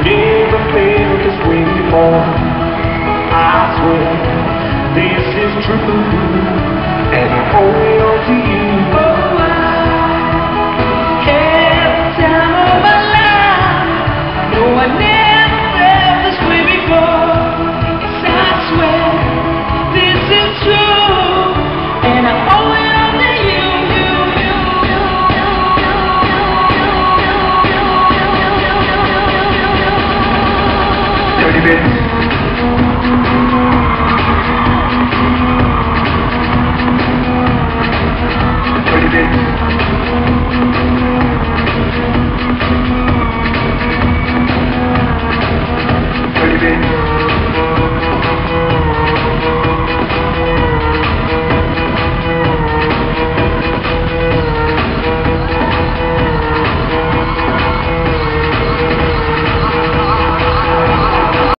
Never felt this way before. I swear this is true. it.